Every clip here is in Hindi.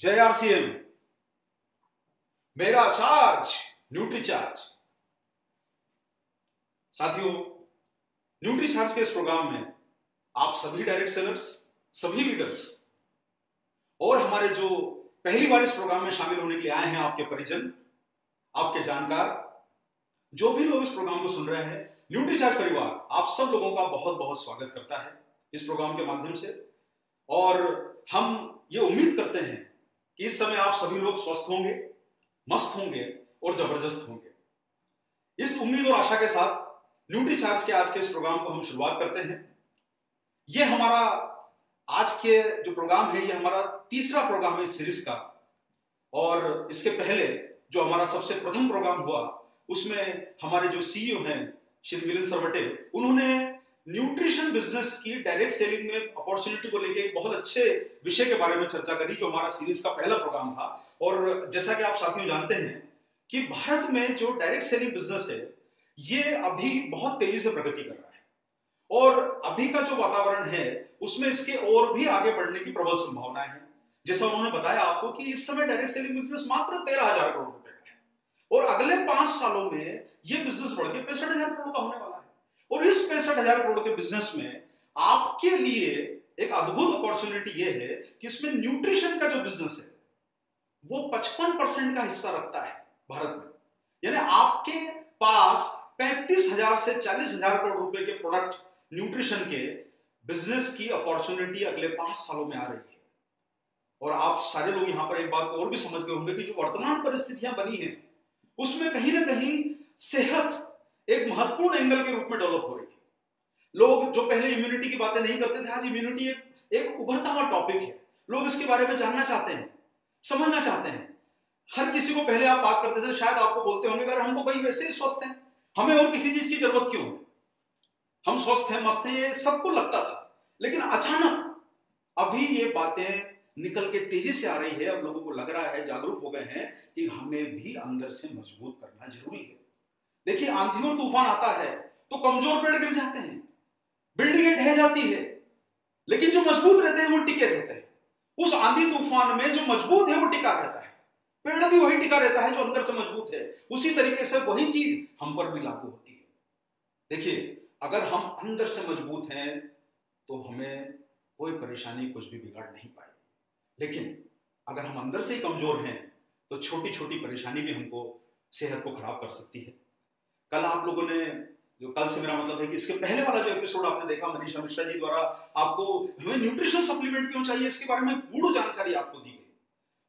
जय आरसीएम मेरा चार्ज न्यूट्री चार्ज साथियों न्यूट्री चार्ज के इस प्रोग्राम में आप सभी डायरेक्ट सेलर्स सभी लीडर्स और हमारे जो पहली बार इस प्रोग्राम में शामिल होने के लिए आए हैं आपके परिजन, आपके जानकार, जो भी लोग इस प्रोग्राम को सुन रहे हैं न्यूट्री चार्ज परिवार, आप सब लोगों का बहुत बहुत स्वागत करता है इस प्रोग्राम के माध्यम से। और हम ये उम्मीद करते हैं कि इस समय आप सभी लोग स्वस्थ होंगे, मस्त होंगे और ज़बरदस्त होंगे। इस उम्मीद और आशा के साथ न्यूट्री चार्ज के आज के इस प्रोग्राम को हम शुरुआत करते हैं। ये हमारा आज के जो प्रोग्राम है, ये हमारा तीसरा प्रोग्राम है इस सीरीज़ का। और इसके पहले जो हमारा सबसे प्रथम प्रोग्राम हुआ, उसमें हमारे जो सीईओ हैं, श्री मिलिंद सरवटे, उन्होंने न्यूट्रिशन बिज़नेस की डायरेक्ट सेलिंग में अपॉर्चुनिटी को लेके एक बहुत अच्छे विषय के बारे में चर्चा करी, जो हमारा सीरीज़ का पहला प्रोग्राम था। और जैसा कि आप साथियों जानते हैं कि भारत में जो डायरेक्ट सेलिंग बिज़नेस है, ये अभी बहुत तेज़ी से प्रगति कर रहा है। और अभी का जो वातावरण है, उसमें इसके और भी आगे बढ़ने की प्रबल संभावना है। जैसा उन्होंने बताया आपको कि इस समय डायरेक्ट सेलिंग बिज़नेस मात्र तेरह करोड़ रुपए का है। और अगले पाँच सालों में ये बिज़नेस बढ़ के पैंसठ करोड़ का होने वाला और इस पैंसठ हज़ार करोड़ के बिज़नेस में आपके लिए एक अद्भुत अपॉर्चुनिटी ये है कि इसमें न्यूट्रिशन का जो बिज़नेस है, वो 55 परसेंट का हिस्सा रखता है भारत में। यानी आपके पास पैंतीस हज़ार से चालीस हज़ार करोड़ रुपए के प्रोडक्ट न्यूट्रिशन के बिज़नेस की अपॉर्चुनिटी अगले पाँच सालों में आ रही है। और आप सारे लोग यहाँ पर एक बात और भी समझ गए होंगे कि जो वर्तमान परिस्थितियाँ बनी है, उसमें कहीं ना कहीं सेहत एक महत्वपूर्ण एंगल के रूप में डेवलप हो रही है लोग जो पहले इम्यूनिटी की बातें नहीं करते थे आज इम्यूनिटी एक, एक उभरता हुआ टॉपिक है। लोग इसके बारे में जानना चाहते हैं समझना चाहते हैं। हर किसी को पहले आप बात करते थे शायद आपको बोलते होंगे अगर हम तो भाई वैसे ही स्वस्थ हैं। हमें और किसी चीज़ की ज़रूरत क्यों है? हम स्वस्थ हैं मस्त हैं ये सबको लगता था। लेकिन अचानक अभी ये बातें निकल के तेज़ी से आ रही है। अब लोगों को लग रहा है जागरूक हो गए हैं कि हमें भी अंदर से मज़बूत करना ज़रूरी है। देखिए आंधी और तूफ़ान आता है तो कमज़ोर पेड़ गिर जाते हैं, बिल्डिंगें ढह जाती है, लेकिन जो मज़बूत रहते हैं वो टिके रहते हैं। उस आंधी तूफ़ान में जो मज़बूत है वो टिका रहता है। पेड़ भी वही टिका रहता है जो अंदर से मज़बूत है। उसी तरीके से वही चीज़ हम पर भी लागू होती है। देखिए, अगर हम अंदर से मज़बूत हैं तो हमें कोई परेशानी कुछ भी बिगाड़ नहीं पाए लेकिन अगर हम अंदर से ही कमज़ोर हैं तो छोटी छोटी परेशानी भी हमको, सेहत को खराब कर सकती है। कल आप लोगों ने जो कल से मेरा मतलब है कि इसके पहले वाला जो एपिसोड आपने देखा, मनीषा मिश्रा जी द्वारा, आपको हमें न्यूट्रिशनल सप्लीमेंट क्यों चाहिए, इसके बारे में पूर्ण जानकारी आपको दी गई।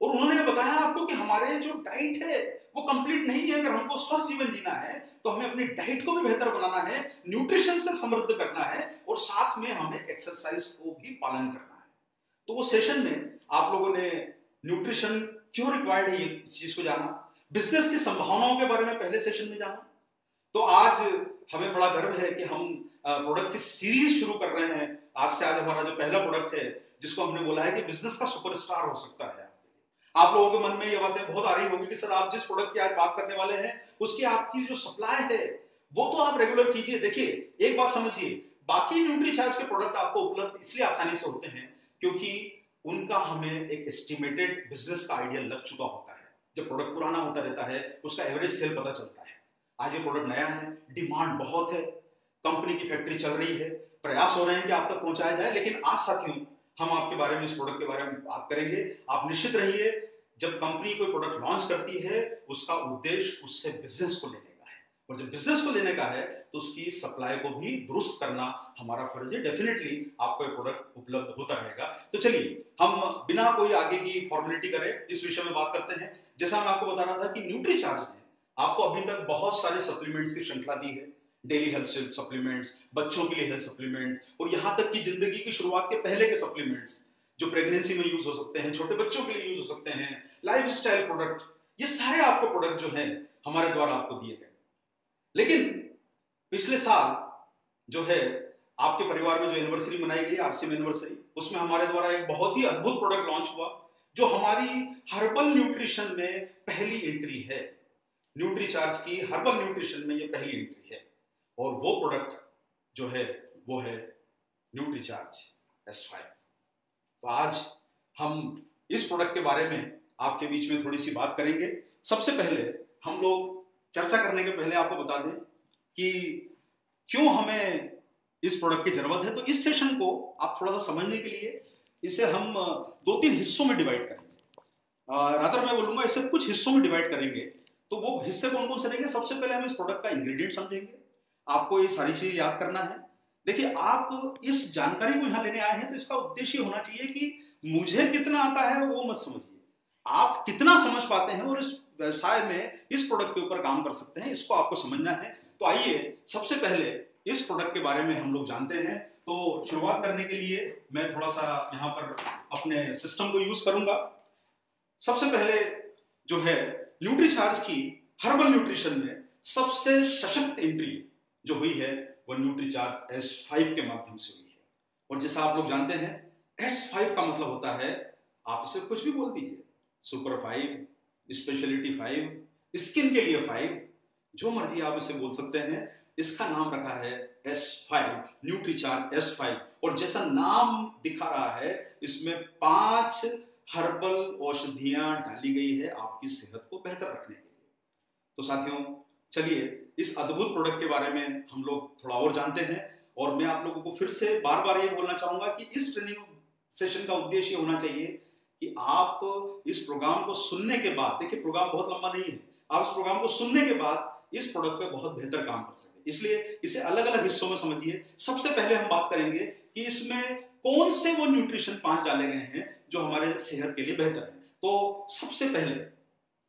और उन्होंने बताया आपको कि हमारे जो डाइट है, वो कंप्लीट नहीं है। अगर हमको स्वस्थ जीवन जीना है तो हमें अपनी डाइट को भी बेहतर बनाना है न्यूट्रिशन से समृद्ध करना है, और साथ में हमें एक्सरसाइज को भी पालन करना है। तो वो सेशन में आप लोगों ने न्यूट्रिशन क्यों रिक्वायर्ड है, ये चीज़ को जाना? बिज़नेस की संभावनाओं के बारे में पहले सेशन में जाना? तो आज हमें बड़ा गर्व है कि हम प्रोडक्ट की सीरीज़ शुरू कर रहे हैं। आज से आज हमारा जो पहला प्रोडक्ट है, जिसको हमने बोला है कि बिज़नेस का सुपरस्टार हो सकता है आप लोगों के मन में ये बातें बहुत आ रही होगी कि सर आप जिस प्रोडक्ट की आज बात करने वाले हैं, उसकी आपकी जो सप्लाई है, वो तो आप रेगुलर कीजिए। देखिए, एक बात समझिए, बाकी न्यूट्री चार्ज के प्रोडक्ट आपको उपलब्ध इसलिए आसानी से होते हैं क्योंकि उनका हमें एक एस्टिमेटेड बिज़नेस का आइडिया लग चुका होता है। जब प्रोडक्ट पुराना होता रहता है, उसका एवरेज सेल पता चलता है। आज ये प्रोडक्ट नया है डिमांड बहुत है कंपनी की फैक्ट्री चल रही है, प्रयास हो रहे हैं कि आप तक पहुँचाया जाए, लेकिन आज साथियों हम आपके बारे में, इस प्रोडक्ट के बारे में बात करेंगे। आप निश्चित रहिए, जब कंपनी कोई प्रोडक्ट लॉन्च करती है, उसका उद्देश्य उससे बिज़नेस को लेने का है। और जब बिज़नेस को लेने का है तो उसकी सप्लाई को भी दुरुस्त करना हमारा फ़र्ज़ है। डेफिनेटली आपको ये प्रोडक्ट उपलब्ध होता रहेगा। तो चलिए, हम बिना कोई आगे की फॉर्मेलिटी करें, इस विषय में बात करते हैं। जैसा मैं आपको बता रहा था कि न्यूट्री चार्ज आपको अभी तक बहुत सारे सप्लीमेंट्स की श्रृंखला दी है। डेली हेल्थ सप्लीमेंट्स बच्चों के लिए हेल्थ सप्लीमेंट और यहाँ तक कि ज़िंदगी की शुरुआत के पहले के सप्लीमेंट्स जो प्रेगनेंसी में यूज़ हो सकते हैं, छोटे बच्चों के लिए यूज़ हो सकते हैं लाइफ स्टाइल प्रोडक्ट ये सारे आपको प्रोडक्ट जो है, हमारे द्वारा आपको दिए गए। लेकिन पिछले साल जो है, आपके परिवार में जो एनिवर्सरी मनाई गई आरसीएम एनिवर्सरी उसमें हमारे द्वारा एक बहुत ही अद्भुत प्रोडक्ट लॉन्च हुआ, जो हमारी हर्बल न्यूट्रिशन में पहली एंट्री है। न्यूट्री चार्ज की, हर्बल न्यूट्रिशन में ये पहली एंट्री है। और वो प्रोडक्ट जो है, वो है न्यूट्री चार्ज एस फाइव तो आज हम इस प्रोडक्ट के बारे में आपके बीच में थोड़ी सी बात करेंगे। सबसे पहले हम लोग चर्चा करने के पहले आपको बता दें कि क्यों हमें इस प्रोडक्ट की ज़रूरत है। तो इस सेशन को आप थोड़ा सा समझने के लिए इसे हम दो तीन हिस्सों में डिवाइड करेंगे। रातर मैं बोलूँगा इसे कुछ हिस्सों में डिवाइड करेंगे। तो वो हिस्से कौन कौन से रहेंगे सबसे पहले हम इस प्रोडक्ट का इंग्रेडिएंट समझेंगे। आपको ये सारी चीज़ें याद करना है। देखिए, आप इस जानकारी को यहाँ लेने आए हैं तो इसका उद्देश्य होना चाहिए कि मुझे कितना आता है वो मत समझिए। आप कितना समझ पाते हैं और इस व्यवसाय में इस प्रोडक्ट के ऊपर काम कर सकते हैं, इसको आपको समझना है। तो आइए, सबसे पहले इस प्रोडक्ट के बारे में हम लोग जानते हैं। तो शुरुआत करने के लिए मैं थोड़ा सा यहाँ पर अपने सिस्टम को यूज़ करूँगा। सबसे पहले जो है न्यूट्रीचार्ज की हर्बल न्यूट्रिशन में सबसे सशक्त एंट्री जो हुई है, वो न्यूट्रीचार्ज एस फाइव के माध्यम से हुई है। और जैसा आप लोग जानते हैं एस फाइव का मतलब होता है, आप इसे कुछ भी बोल दीजिए। Super five speciality five skin के लिए फाइव जो मर्ज़ी आप इसे बोल सकते हैं, इसका नाम रखा है S five Nutricharge S five और जैसा नाम दिखा रहा है, इसमें पाँच हर्बल औषधियाँ डाली गई है आपकी सेहत को बेहतर रखने के लिए। तो साथियों, चलिए इस अद्भुत प्रोडक्ट के बारे में हम लोग थोड़ा और जानते हैं और मैं आप लोगों को फिर से बार बार ये बोलना चाहूँगा कि इस ट्रेनिंग सेशन का उद्देश्य होना चाहिए कि आप इस प्रोग्राम को सुनने के बाद, देखिए प्रोग्राम बहुत लंबा नहीं है, आप इस प्रोग्राम को सुनने के बाद इस प्रोडक्ट पे बहुत बेहतर काम कर सके। इसलिए इसे अलग अलग हिस्सों में समझिए। सबसे पहले हम बात करेंगे कि इसमें कौन से वो न्यूट्रिशन पाँच डाले गए हैं जो हमारे सेहत के लिए बेहतर है? तो सबसे पहले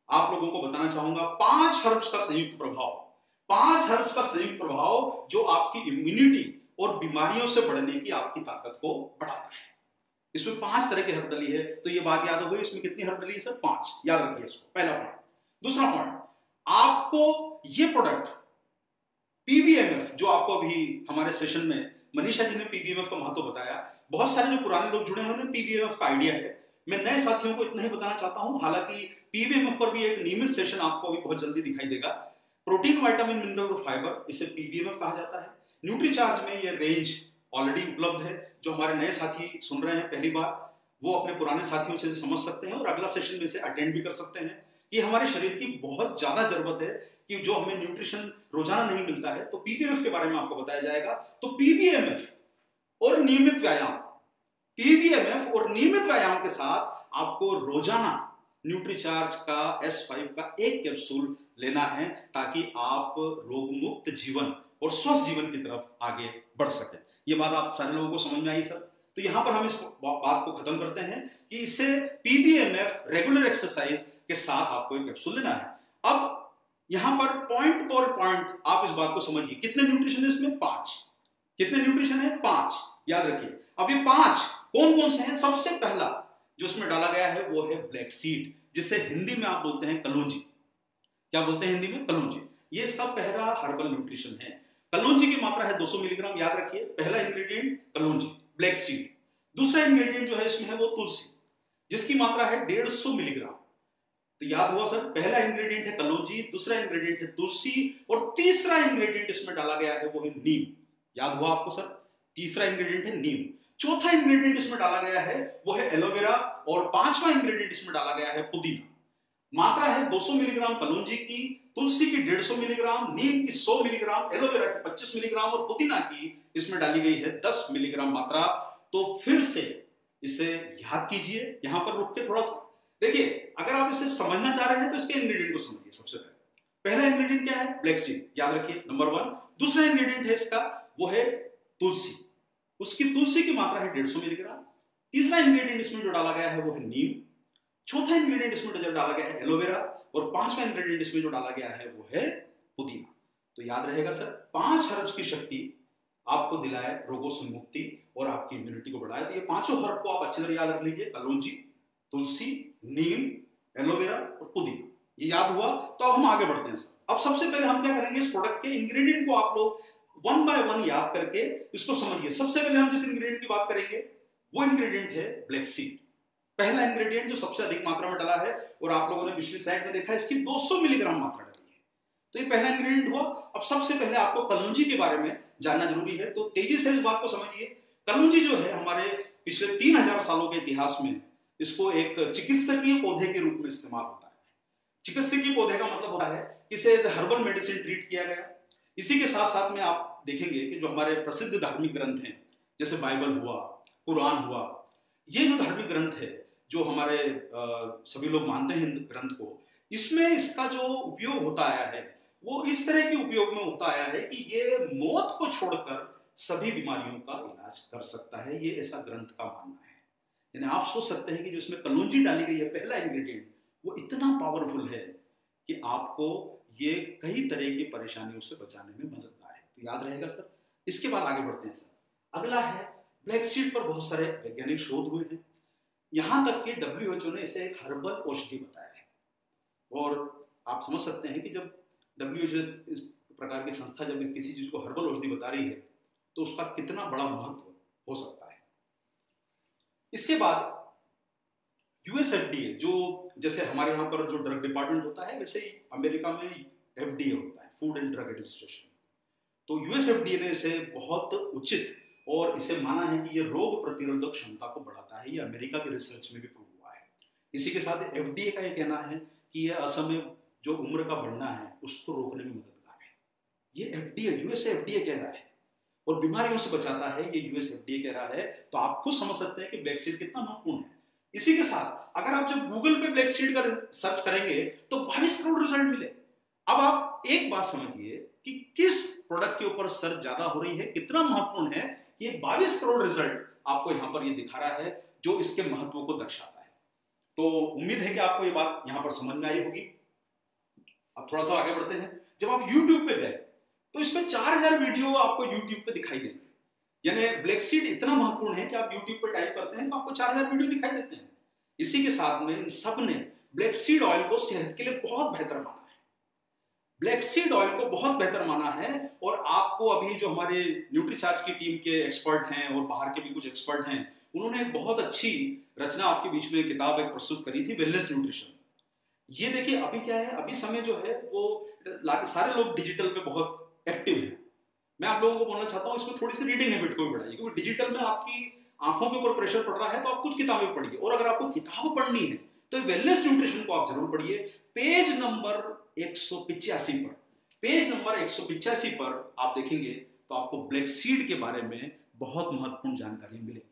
आप लोगों को बताना चाहूँगा, पाँच हर्ब्स का संयुक्त प्रभाव। पाँच हर्ब्स का संयुक्त प्रभाव जो आपकी इम्यूनिटी और बीमारियों से बढ़ने की आपकी ताकत को बढ़ाता है। इसमें पाँच तरह की हर्ब डली है तो ये बात याद हो गई, इसमें कितनी हर्ब डली है सर? पाँच। याद रखिए इसको। पहला पॉइंट दूसरा पॉइंट आपको ये प्रोडक्ट पीवीएमएफ जो आपको अभी हमारे सेशन में मनीषा जी ने पीवीएमएफ का महत्व बताया बहुत सारे जो पुराने लोग जुड़े हैं, उन्हें पीवीएमएफ का आइडिया है। मैं नए साथियों को इतना ही बताना चाहता हूँ, हालाँकि पीवीएमएफ पर भी एक नियमित सेशन आपको अभी बहुत जल्दी दिखाई देगा। प्रोटीन वाइटामिन मिनरल और फाइबर इसे पीवीएमएफ कहा जाता है। न्यूट्रीचार्ज में ये रेंज ऑलरेडी उपलब्ध है, जो हमारे नए साथी सुन रहे हैं पहली बार, वो अपने पुराने साथियों से समझ सकते हैं और अगला सेशन में इसे अटेंड भी कर सकते हैं। ये हमारे शरीर की बहुत ज़्यादा ज़रूरत है कि जो हमें न्यूट्रिशन रोज़ाना नहीं मिलता है तो पीबीएमएफ के बारे में आपको बताया जाएगा। तो पीबीएमएफ और नियमित व्यायाम। पीवीएमएफ और नियमित व्यायाम के साथ आपको रोज़ाना न्यूट्रीचार्ज का एस फाइव का एक कैप्सूल लेना है ताकि आप रोग मुक्त जीवन और स्वस्थ जीवन की तरफ़ आगे बढ़ सके। ये बात आप सारे लोगों को समझ में आई, सर? तो यहाँ पर हम इस बात को खत्म करते हैं कि इसे पीबीएमएफ रेगुलर एक्सरसाइज के साथ आपको एक कैप्सूल लेना है। अब यहाँ पर पॉइंट पर पॉइंट आप इस बात को समझिए। कितने न्यूट्रिशन इसमें पाँच। कितने न्यूट्रिशन है? पाँच। याद रखिए। अब ये पाँच कौन कौन से हैं? सबसे पहला जो इसमें डाला गया है, वो है ब्लैक सीड जिसे हिंदी में आप बोलते हैं कलौंजी। क्या बोलते हैं हिंदी में? कलौंजी। ये इसका पहला हर्बल न्यूट्रिशन है। कलौंजी की मात्रा है 200 मिलीग्राम याद रखिए। पहला इंग्रेडिएंट कलौंजी ब्लैक सीड दूसरा इंग्रेडिएंट जो है इसमें है वो तुलसी, जिसकी मात्रा है 150 मिलीग्राम तो याद हुआ सर, पहला इंग्रेडिएंट है कलौंजी, दूसरा इंग्रेडिएंट है तुलसी, और तीसरा इंग्रेडिएंट इसमें डाला गया है, वो है नीम। याद हुआ आपको सर? तीसरा इंग्रेडिएंट है नीम। चौथा इंग्रेडिएंट इसमें डाला गया है, वो है एलोवेरा और पांचवा इंग्रेडिएंट इसमें डाला गया है पुदीना। मात्रा है 200 मिलीग्राम कलौंजी की, तुलसी की 150 मिलीग्राम, नीम की 100 मिलीग्राम एलोवेरा की 25 मिलीग्राम और पुदीना की इसमें डाली गई है 10 मिलीग्राम मात्रा। तो फिर से इसे याद कीजिए, यहाँ पर रुक के थोड़ा सा। देखिए, अगर आप इसे समझना चाह रहे हैं तो इसके इंग्रेडिएंट को समझिए सबसे पहले। पहला इंग्रेडिएंट क्या है? ब्लैक सीड याद रखिए नंबर वन दूसरा इंग्रेडिएंट है इसका वो है तुलसी। उसकी तुलसी की मात्रा है डेढ़ सौ मिलीग्राम। तीसरा इंग्रेडिएंट इसमें जो डाला गया है वो है नीम। चौथा इंग्रेडिएंट इसमें जो डाला गया है एलोवेरा और पांचवा इंग्रेडिएंट इसमें जो डाला गया है वो है पुदीना। तो याद रहेगा सर, पाँच हर्ब्स की शक्ति आपको दिलाए रोगों से मुक्ति और आपकी इम्यूनिटी को बढ़ाए। तो ये पाँचों हर्ब को आप अच्छी तरह याद रख लीजिए। कलौंजी, तुलसी, नीम एलोवेरा और पुदीना। ये याद हुआ तो अब हम आगे बढ़ते हैं सर। अब सबसे पहले हम क्या करेंगे, इस प्रोडक्ट के इंग्रेडिएंट को आप लोग वन बाय वन याद करके इसको समझिए। सबसे पहले हम जिस इंग्रेडिएंट की बात करेंगे, वो इंग्रेडिएंट है ब्लैक सीड पहला इंग्रेडिएंट जो सबसे अधिक मात्रा में डाला है और आप लोगों ने पिछली साइड में देखा इसकी 200 मिलीग्राम मात्रा डाली है। तो ये पहला इंग्रेडिएंट हुआ। अब सबसे पहले आपको कलौंजी के बारे में जानना ज़रूरी है। तो तेज़ी से इस बात को समझिए। कलौंजी जो है, हमारे पिछले तीन हज़ार सालों के इतिहास में इसको एक चिकित्सकीय पौधे के रूप में इस्तेमाल होता है। चिकित्सकीय पौधे का मतलब होता है इसे एज हर्बल मेडिसिन ट्रीट किया गया। इसी के साथ साथ में आप देखेंगे कि जो हमारे प्रसिद्ध धार्मिक ग्रंथ हैं जैसे बाइबल हुआ कुरान हुआ ये जो धार्मिक ग्रंथ है जो हमारे आ, सभी लोग मानते हैं ग्रंथ को इसमें इसका जो उपयोग होता आया है वो इस तरह के उपयोग में होता आया है कि ये मौत को छोड़कर सभी बीमारियों का इलाज कर सकता है ये ऐसा ग्रंथ का मानना है। यानी आप सोच सकते हैं कि जो इसमें कलौजी डाली गई है पहला इंग्रेडिएंट वो इतना पावरफुल है कि आपको ये कई तरह की परेशानियों से बचाने में मददगार है तो याद रहेगा सर। इसके बाद आगे बढ़ते हैं सर। अगला है ब्लैक सीड पर बहुत सारे वैज्ञानिक शोध हुए हैं। यहाँ तक कि डब्ल्यू ने इसे एक हर्बल औषधि बताया है। और आप समझ सकते हैं कि जब डब्ल्यू इस प्रकार की संस्था जब किसी चीज़ को हर्बल औषधि बता रही है तो उसका कितना बड़ा महत्व हो सकता है। इसके बाद यूएसएफडीए जो जैसे हमारे यहाँ पर जो ड्रग डिपार्टमेंट होता है, वैसे ही अमेरिका में एफडीए होता है फ़ूड एंड ड्रग एडमिनिस्ट्रेशन तो यूएसएफडीए ने इसे बहुत उचित और इसे माना है कि ये रोग प्रतिरोधक क्षमता को बढ़ाता है। ये अमेरिका के रिसर्च में भी प्रूव हुआ है। इसी के साथ एफडीए का ये कहना है कि यह असमय जो उम्र का बढ़ना है, उसको रोकने में मददगार है। ये एफडीए यूएस एफडीए कह रहा है और बीमारियों से बचाता है, ये यूएस एफडीए कह रहा है। तो आप खुद समझ सकते हैं कि ब्लैक कितना महत्वपूर्ण है। इसी के साथ अगर आप जब गूगल पे ब्लैक सीड का सर्च करेंगे तो बाईस करोड़ रिज़ल्ट मिले। अब आप एक बात समझिए कि किस प्रोडक्ट के ऊपर सर्च ज़्यादा हो रही है। कितना महत्वपूर्ण है ये बाईस करोड़ रिज़ल्ट आपको यहाँ पर ये दिखा रहा है, जो इसके महत्व को दर्शाता है। तो उम्मीद है कि आपको ये बात यहाँ पर समझ में आई होगी। अब थोड़ा सा आगे बढ़ते हैं। जब आप YouTube पे गए तो इसमें चार हज़ार वीडियो आपको YouTube पे दिखाई देंगे। यानी ब्लैक सीड इतना महत्वपूर्ण है कि आप यूट्यूब पर टाइप करते हैं तो आपको चार हज़ार वीडियो दिखाई देते हैं। इसी के साथ में इन सबने ब्लैक सीड ऑयल को सेहत के लिए बहुत बेहतर माना। ब्लैक सीड ऑयल को बहुत बेहतर माना है और आपको अभी जो हमारे न्यूट्रीचार्ज की टीम के एक्सपर्ट हैं और बाहर के भी कुछ एक्सपर्ट हैं, उन्होंने एक बहुत अच्छी रचना आपके बीच में किताब एक प्रस्तुत करी थी वेलनेस न्यूट्रिशन ये देखिए, अभी क्या है? अभी समय जो है, वो सारे लोग डिजिटल पे बहुत एक्टिव हैं। मैं आप लोगों को बोलना चाहता हूँ, इसमें थोड़ी सी रीडिंग हैबिट को भी बढ़ाइए, क्योंकि डिजिटल में आपकी आँखों के ऊपर प्रेशर पड़ रहा है तो आप कुछ किताबें पढ़िए। और अगर आपको किताब पढ़नी है तो वेलनेस न्यूट्रिशन को आप ज़रूर पढ़िए। पेज नंबर एक पर। पेज नंबर एक पर आप देखेंगे तो आपको ब्लैक सीड के बारे में बहुत महत्वपूर्ण जानकारी मिलेगी।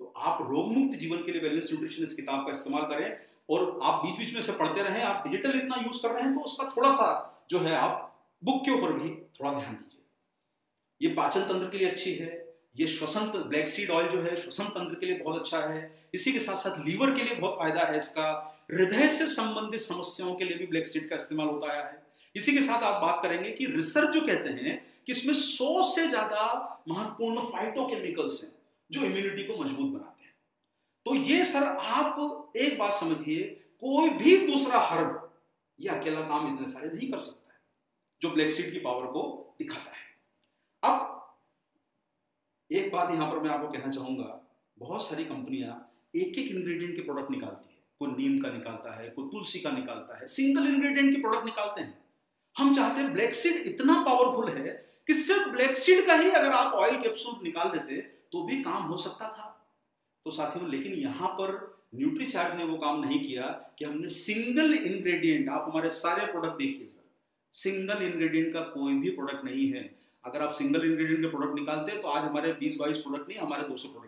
तो आप रोग मुक्त जीवन के लिए वेलनेस न्यूट्रिशन इस किताब का इस्तेमाल करें और आप बीच बीच में से पढ़ते रहें, आप डिजिटल इतना यूज़ कर रहे हैं तो उसका थोड़ा सा जो है आप बुक के ऊपर भी थोड़ा ध्यान दीजिए। ये पाचन तंत्र के लिए अच्छी है, ये श्वसन ब्लैक सीड ऑयल जो है, श्वसन तंत्र के लिए बहुत अच्छा है इसी के साथ साथ लीवर के लिए बहुत फ़ायदा है, इसका हृदय से संबंधित समस्याओं के लिए भी ब्लैक सीड का इस्तेमाल होता आया है। इसी के साथ आप बात करेंगे कि रिसर्च जो कहते हैं कि इसमें सौ से ज़्यादा महत्वपूर्ण फाइटोकेमिकल्स हैं जो इम्यूनिटी को मज़बूत बनाते हैं। तो ये सर आप एक बात समझिए, कोई भी दूसरा हर्ब ये अकेला काम इतने सारे नहीं कर सकता है, जो ब्लैक सीड की पावर को दिखाता है। अब एक बात यहाँ पर मैं आपको कहना चाहूँगा, बहुत सारी कंपनियाँ एक एक इंग्रेडिएंट के प्रोडक्ट निकालती है। कोई नीम का निकालता है, कोई तुलसी का निकालता है सिंगल इंग्रेडिएंट के प्रोडक्ट निकालते हैं। हम चाहते हैं ब्लैक सीड इतना पावरफुल है कि सिर्फ़ ब्लैक सीड का ही अगर आप ऑयल कैप्सूल निकाल देते तो भी काम हो सकता था। तो साथियों, लेकिन यहाँ पर न्यूट्रीचार्ज ने वो काम नहीं किया कि हमने सिंगल इंग्रेडिएंट आप हमारे सारे प्रोडक्ट देखिए सर। सिंगल इंग्रेडिएंट का कोई भी प्रोडक्ट नहीं है। अगर आप सिंगल इंग्रेडिएंट के प्रोडक्ट निकालते हैं तो आज हमारे 20 बाईस प्रोडक्ट नहीं, हमारे 200 प्रोडक्ट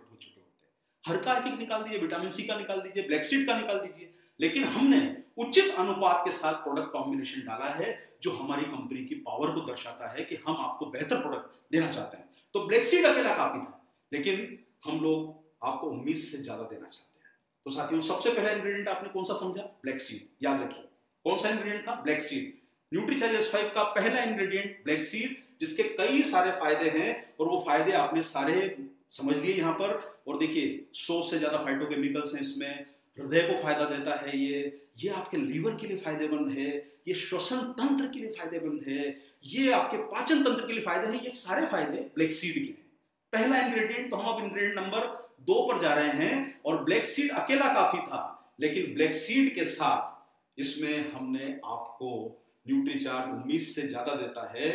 हर का एक एक निकाल दीजिए विटामिन सी का निकाल दीजिए ब्लैक सीड का निकाल दीजिए। लेकिन हमने उचित अनुपात के साथ प्रोडक्ट कॉम्बिनेशन डाला है, जो हमारी कंपनी की पावर को दर्शाता है कि हम आपको बेहतर प्रोडक्ट देना चाहते हैं। तो ब्लैक सीड अकेला काफ़ी था, लेकिन हम लोग आपको उम्मीद से ज़्यादा देना चाहते हैं। तो साथियों, सबसे पहला इंग्रेडिएंट आपने कौन सा समझा? ब्लैक सीड याद रखिए, कौन सा इंग्रेडिएंट था? ब्लैक सीड न्यूट्रीचार्ज फाइव का पहला इंग्रेडिएंट ब्लैक सीड जिसके कई सारे फ़ायदे हैं, और वो फ़ायदे आपने सारे समझ लिए यहाँ पर। और देखिए, सौ से ज़्यादा फाइटोकेमिकल्स हैं इसमें, हृदय को फ़ायदा देता है ये। ये आपके लीवर के लिए फ़ायदेमंद है, ये श्वसन तंत्र के लिए फ़ायदेमंद है, ये आपके पाचन तंत्र के लिए फ़ायदे हैं, ये सारे फ़ायदे ब्लैक सीड के हैं। पहला इंग्रेडिएंट तो हम अब इंग्रेडिएंट नंबर दो पर जा रहे हैं, और ब्लैक सीड अकेला काफ़ी था, लेकिन ब्लैक सीड के साथ इसमें हमने आपको न्यूट्रीचार्ज उन्नीस से ज़्यादा देता है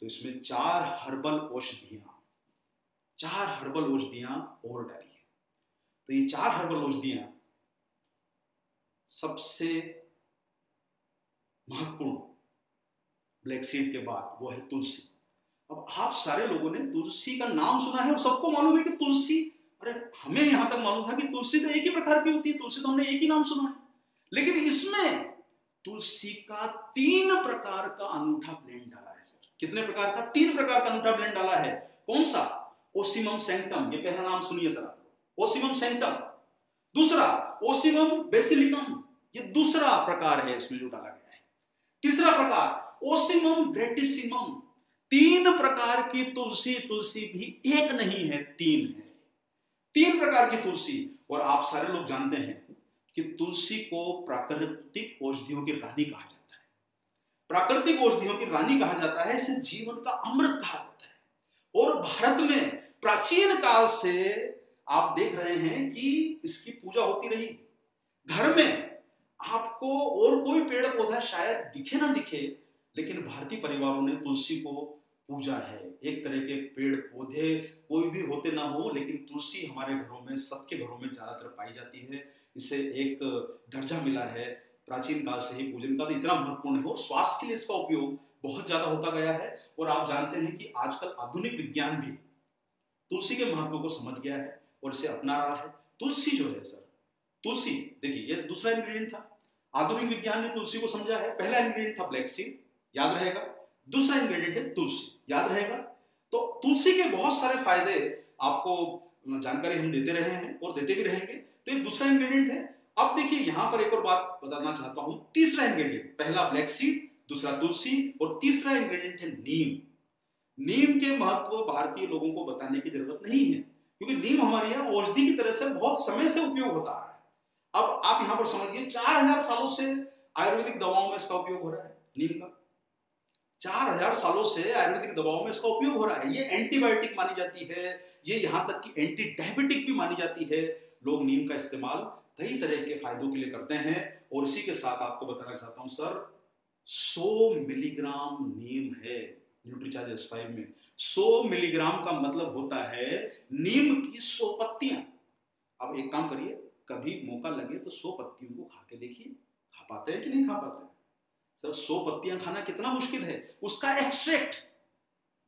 तो इसमें चार हर्बल औषधियाँ। चार हर्बल औषधियाँ और डाली है। तो ये चार हर्बल औषधियाँ सबसे महत्वपूर्ण ब्लैक सीड के बाद वो है तुलसी। अब आप सारे लोगों ने तुलसी का नाम सुना है और सबको मालूम है कि तुलसी, अरे हमें यहाँ तक मालूम था कि तुलसी तो एक ही प्रकार की होती है, तुलसी तो हमने एक ही नाम सुना है। लेकिन इसमें तुलसी का तीन प्रकार का अनूठा ब्लेंड डाला है, सर। कितने प्रकार का? तीन प्रकार का अनूठा ब्लेंड डाला है। कौन सा? ओसिमम सेंटम ये पहला नाम सुनिए सर ओसिमम सेंटम दूसरा ओसिमम बेसिलिकम ये दूसरा प्रकार है इसमें जो डाला गया है। तीसरा प्रकार ओसिमम ग्रेटिसिमम तीन प्रकार की तुलसी तुलसी भी एक नहीं है, तीन है। तीन प्रकार की तुलसी, और आप सारे लोग जानते हैं कि तुलसी को प्राकृतिक औषधियों की रानी कहा जाता है। प्राकृतिक औषधियों की रानी कहा जाता है, इसे जीवन का अमृत कहा जाता है। और भारत में प्राचीन काल से आप देख रहे हैं कि इसकी पूजा होती रही। घर में आपको और कोई पेड़ पौधा शायद दिखे ना दिखे, लेकिन भारतीय परिवारों ने तुलसी को पूजा है। एक तरह के पेड़ पौधे कोई भी होते ना हो, लेकिन तुलसी हमारे घरों में, सबके घरों में ज़्यादातर पाई जाती है। इसे एक दर्जा मिला है। प्राचीन काल से ही पूजन का तो इतना महत्वपूर्ण हो। स्वास्थ्य के लिए इसका उपयोग बहुत ज़्यादा होता गया है। और आप जानते हैं कि आजकल आधुनिक विज्ञान भी तुलसी के महत्व को समझ गया है और इसे अपना रहा है। तुलसी जो है सर, तुलसी, देखिए, ये दूसरा इंग्रेडिएंट था। आधुनिक विज्ञान ने तुलसी को समझा है। पहला इंग्रेडिएंट था ब्लैक सीड याद रहेगा। दूसरा इंग्रेडिएंट है तुलसी, याद रहेगा। तो तुलसी के बहुत सारे फ़ायदे आपको जानकारी हम देते रहे हैं और देते भी रहेंगे। तो ये दूसरा इंग्रेडिएंट है। अब देखिए, यहाँ पर एक और बात बताना चाहता हूँ। तीसरा इंग्रेडिएंट पहला ब्लैक सीड दूसरा तुलसी और तीसरा इंग्रेडिएंट है नीम। नीम के महत्व भारतीय लोगों को बताने की ज़रूरत नहीं है, क्योंकि नीम हमारे यहाँ औषधि की तरह से बहुत समय से उपयोग होता आ रहा है। अब आप यहाँ पर समझिए, चार हज़ार सालों से आयुर्वेदिक दवाओं में इसका उपयोग हो रहा है, नीम का। चार हज़ार सालों से आयुर्वेदिक दवाओं में इसका उपयोग हो रहा है। ये एंटीबायोटिक मानी जाती है, ये यहाँ तक कि एंटी डायबिटिक भी मानी जाती है। लोग नीम का इस्तेमाल कई तरह के फायदों के लिए करते हैं, और इसी के साथ आपको बताना चाहता हूँ, सर 100 मिलीग्राम नीम है। न्यूट्रीचार्ज एस फाइव में। 100 मिलीग्राम का मतलब होता है नीम की 100 पत्तियाँ। अब एक काम करिए, कभी मौका लगे तो 100 पत्तियों को खा के देखिए, खा पाते हैं कि नहीं खा पाते सर, सौ पत्तियाँ खाना कितना मुश्किल है? उसका एक्सट्रैक्ट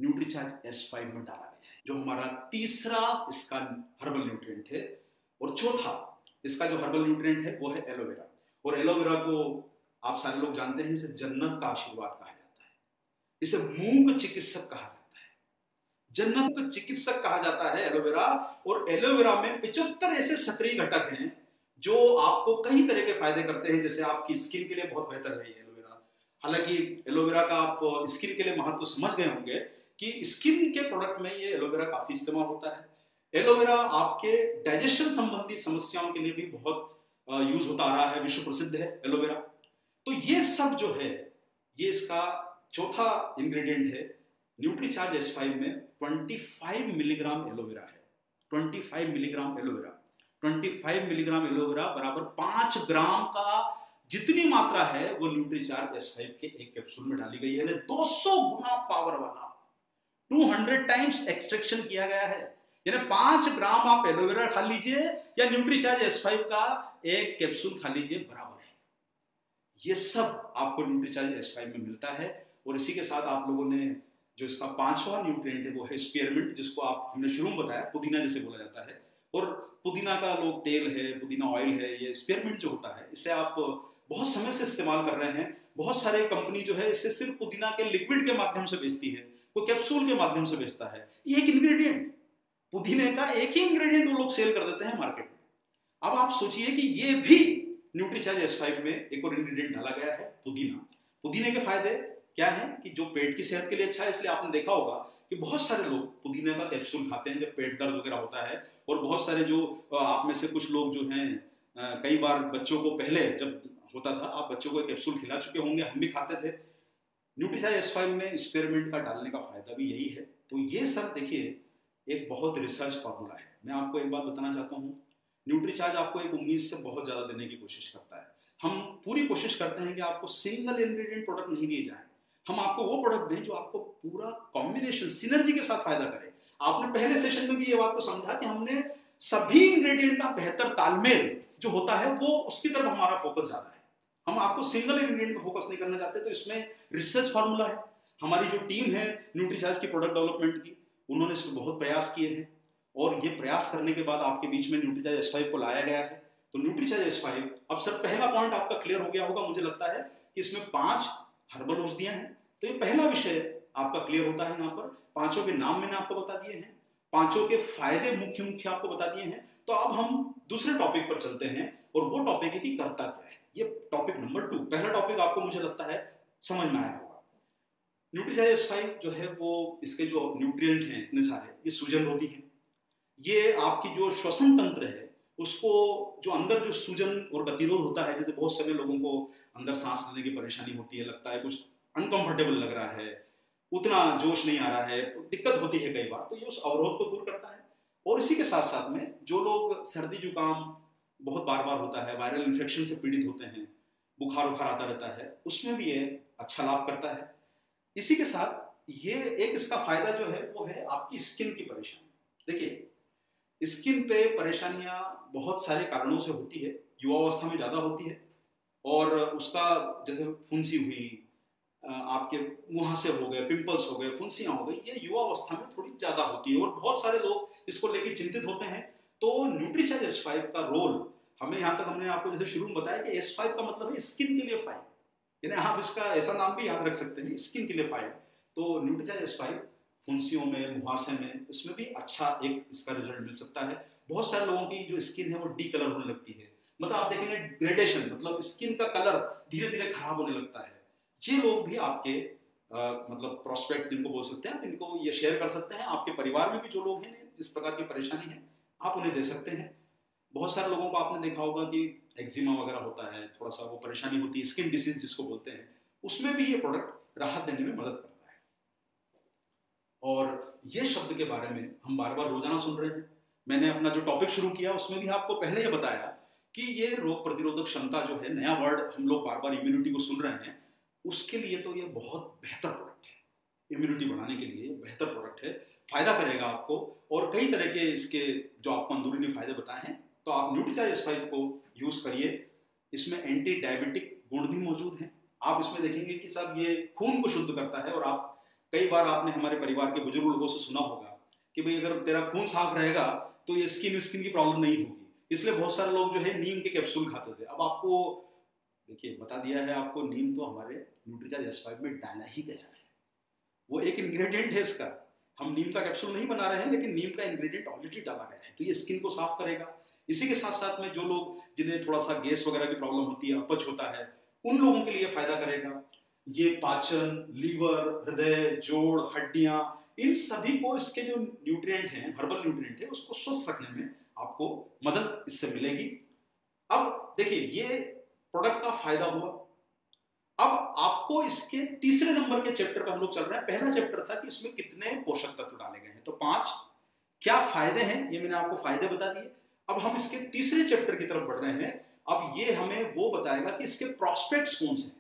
न्यूट्रीचार्ज एस फाइव में डाला गया है, जो हमारा तीसरा इसका हर्बल न्यूट्रिएंट है। और चौथा इसका जो हर्बल न्यूट्रिएंट है, वो है एलोवेरा और एलोवेरा को आप सारे लोग जानते हैं, इसे जन्नत का आशीर्वाद का है। इसे मूंग चिकित्सक कहा जाता है। जन्नत चिकित्सक कहा जाता है एलोवेरा, और एलोवेरा में पिचहत्तर ऐसे सक्रिय घटक हैं जो आपको कई तरह के फ़ायदे करते हैं, जैसे आपकी स्किन के लिए बहुत बेहतर है एलोवेरा। हालाँकि एलोवेरा का आप स्किन के लिए महत्व समझ गए होंगे कि स्किन के प्रोडक्ट में ये एलोवेरा काफ़ी इस्तेमाल होता है। एलोवेरा आपके डाइजेशन संबंधी समस्याओं के लिए भी बहुत यूज़ होता आ रहा है, विश्व प्रसिद्ध है एलोवेरा। तो ये सब जो है, ये इसका चौथा इंग्रेडिएंट है न्यूट्रीचार्ज एस फाइव में 25 मिलीग्राम एलोवेरा है। 25 मिलीग्राम एलोवेरा 25 मिलीग्राम एलोवेरा बराबर पाँच ग्राम का जितनी मात्रा है, वो न्यूट्रीचार्ज एस फाइव के एक कैप्सूल में डाली गई है। 200 गुना पावर वाला। 200 टाइम्स एक्सट्रैक्शन किया गया है। यानी पाँच ग्राम आप एलोवेरा खा लीजिए या न्यूट्रीचार्ज एस फाइव का एक कैप्सूल खा लीजिए, बराबर है। ये सब आपको न्यूट्रीचार्ज एस फाइव में मिलता है। और इसी के साथ आप लोगों ने जो इसका पांचवा न्यूट्रिएंट है, वो है स्पेयरमिंट जिसको आप हमने शुरू में बताया, पुदीना जैसे बोला जाता है। और पुदीना का लोग तेल है, पुदीना ऑयल है, ये स्पेयरमिंट जो होता है, इसे आप बहुत समय से इस्तेमाल कर रहे हैं। बहुत सारे कंपनी जो है, इसे सिर्फ़ पुदीना के लिक्विड के माध्यम से बेचती है, कोई कैप्सूल के माध्यम से बेचता है। ये एक इंग्रेडिएंट पुदीने का एक ही इंग्रेडिएंट वो लोग सेल कर देते हैं मार्केट में। अब आप सोचिए कि ये भी न्यूट्रीचार्ज एस फाइव में एक और इंग्रेडिएंट डाला गया है, पुदीना। पुदीने के फ़ायदे क्या है कि जो पेट की सेहत के लिए अच्छा है, इसलिए आपने देखा होगा कि बहुत सारे लोग पुदीने का कैप्सूल खाते हैं जब पेट दर्द वगैरह होता है और बहुत सारे जो आप में से कुछ लोग जो हैं कई बार बच्चों को पहले जब होता था, आप बच्चों को कैप्सूल खिला चुके होंगे, हम भी खाते थे। न्यूट्रीसाइज एस फाइव में स्पेरमेंट का डालने का फ़ायदा भी यही है। तो ये सर देखिए, एक बहुत रिसर्च फार्मूला है। मैं आपको एक बात बताना चाहता हूँ न्यूट्रीचार्ज आपको एक उम्मीद से बहुत ज़्यादा देने की कोशिश करता है। हम पूरी कोशिश करते हैं कि आपको सिंगल इंग्रेडिएंट प्रोडक्ट नहीं दिए जाए। हम आपको वो प्रोडक्ट दें जो आपको पूरा कॉम्बिनेशन सिनर्जी के साथ फ़ायदा करे। आपने पहले सेशन में भी ये बात को समझा कि हमने सभी इंग्रेडिएंट का बेहतर तालमेल जो होता है, वो उसकी तरफ़ हमारा फोकस ज़्यादा है। हम आपको सिंगल इंग्रेडिएंट पर फोकस नहीं करना चाहते तो इसमें रिसर्च फार्मूला है। हमारी जो टीम है न्यूट्रीचार्ज की प्रोडक्ट डेवलपमेंट की, उन्होंने इसमें बहुत प्रयास किए हैं। और ये प्रयास करने के बाद आपके बीच में न्यूट्रीचार्ज एस को लाया गया है। तो न्यूट्रीचार्ज एस अब सर, पहला पॉइंट आपका क्लियर हो गया होगा। मुझे लगता है कि इसमें पाँच हर्बल औषधियाँ हैं। तो ये पहला विषय आपका क्लियर होता है यहाँ पर। पाँचों के नाम मैंने आपको बता दिए हैं। पाँचों के फ़ायदे मुख्य मुख्य आपको बता दिए हैं। तो अब हम दूसरे टॉपिक पर चलते हैं और वो टॉपिक है कि करता क्या है। ये टॉपिक नंबर टू पहला टॉपिक आपको मुझे लगता है समझ में आया होगा। न्यूट्रीजाइज फाइव जो है वो इसके जो न्यूट्रिएंट हैं इतने सारे, ये सूजन रोधी है। ये आपकी जो श्वसन तंत्र है, उसको जो अंदर जो सूजन और गतिरोध होता है, जैसे बहुत सारे लोगों को अंदर सांस लेने की परेशानी होती है, लगता है कुछ अनकंफर्टेबल लग रहा है, उतना जोश नहीं आ रहा है तो दिक्कत होती है कई बार तो ये उस अवरोध को दूर करता है। और इसी के साथ साथ में जो लोग सर्दी जुकाम बहुत बार बार होता है वायरल इन्फेक्शन से पीड़ित होते हैं, बुखार उखार आता रहता है, उसमें भी ये अच्छा लाभ करता है। इसी के साथ ये एक इसका फ़ायदा जो है, वो है आपकी स्किन की परेशानी। देखिए स्किन पे परेशानियाँ बहुत सारे कारणों से होती है, युवावस्था में ज़्यादा होती है और उसका जैसे फुंसी हुई आपके मुँह से हो गए, पिंपल्स हो गए, फुंसियाँ हो गई, ये युवा अवस्था में थोड़ी ज़्यादा होती है और बहुत सारे लोग इसको लेके चिंतित होते हैं। तो न्यूट्रीचार्ज एस फाइव का रोल हमें यहाँ तक हमने आपको जैसे शुरू में बताया कि एस फाइव का मतलब है स्किन के लिए फाइव यानी आप इसका ऐसा नाम भी याद रख सकते हैं स्किन के लिए फाइव तो न्यूट्रीचार्ज एस फाइव फुंसियों में, मुहासे में, इसमें भी अच्छा एक इसका रिज़ल्ट मिल सकता है। बहुत सारे लोगों की जो स्किन है वो डी कलर होने लगती है। मतलब आप देखेंगे ग्रेडेशन मतलब स्किन का कलर धीरे धीरे खराब होने लगता है। ये लोग भी आपके आ, मतलब प्रोस्पेक्ट जिनको बोल सकते हैं इनको ये शेयर कर सकते हैं। आपके परिवार में भी जो लोग हैं जिस प्रकार की परेशानी है आप उन्हें दे सकते हैं। बहुत सारे लोगों को आपने देखा होगा कि एक्जिमा वगैरह होता है थोड़ा सा वो परेशानी होती है स्किन डिसीज जिसको बोलते हैं उसमें भी ये प्रोडक्ट राहत देने में मदद करता है। और ये शब्द के बारे में हम बार बार रोज़ाना सुन रहे हैं। मैंने अपना जो टॉपिक शुरू किया उसमें भी आपको पहले ये बताया कि ये रोग प्रतिरोधक क्षमता जो है, नया वर्ड हम लोग बार बार इम्यूनिटी को सुन रहे हैं, उसके लिए तो ये बहुत बेहतर प्रोडक्ट है। इम्यूनिटी बढ़ाने के लिए बेहतर प्रोडक्ट है। फ़ायदा करेगा आपको और कई तरह के इसके जो आपको अंदरूनी फ़ायदे बताए हैं तो आप न्यूट्रीचार्ज एस फाइव को यूज़ करिए। इसमें एंटी डायबिटिक गुण भी मौजूद हैं। आप इसमें देखेंगे कि सब ये खून को शुद्ध करता है और आप, कई बार आपने हमारे परिवार के बुज़ुर्ग लोगों से सुना होगा कि भाई अगर तेरा खून साफ़ रहेगा तो ये स्किन स्किन की प्रॉब्लम नहीं होगी। इसलिए बहुत सारे लोग जो है नीम के कैप्सूल खाते थे। अब आपको, देखिए, बता दिया है आपको, नीम तो हमारे न्यूट्रीचार्ज एस में डाला ही गया है। वो एक इंग्रेडिएंट है इसका। हम नीम का कैप्सूल नहीं बना रहे हैं, लेकिन नीम का इंग्रेडिएंट ऑलरेडी डाला गया है। तो ये स्किन को साफ़ करेगा। इसी के साथ साथ में जो लोग, जिन्हें थोड़ा सा गैस वगैरह की प्रॉब्लम होती है, अपच होता है, उन लोगों के लिए फ़ायदा करेगा। ये पाचन, लीवर, हृदय, जोड़, हड्डियाँ, इन सभी को इसके जो न्यूट्रिएंट हैं हर्बल न्यूट्रिएंट है, उसको स्वस्थ रखने में आपको मदद इससे मिलेगी। अब देखिए, ये प्रोडक्ट का फ़ायदा हुआ। अब आपको इसके तीसरे नंबर के चैप्टर पर हम लोग चल रहे हैं। पहला चैप्टर था कि इसमें कितने पोषक तत्व डाले गए हैं। तो पाँच, क्या फ़ायदे हैं? ये मैंने आपको फ़ायदे बता दिए। अब हम इसके तीसरे चैप्टर की तरफ़ बढ़ रहे हैं। अब ये हमें वो बताएगा कि इसके प्रोस्पेक्ट्स कौन से हैं।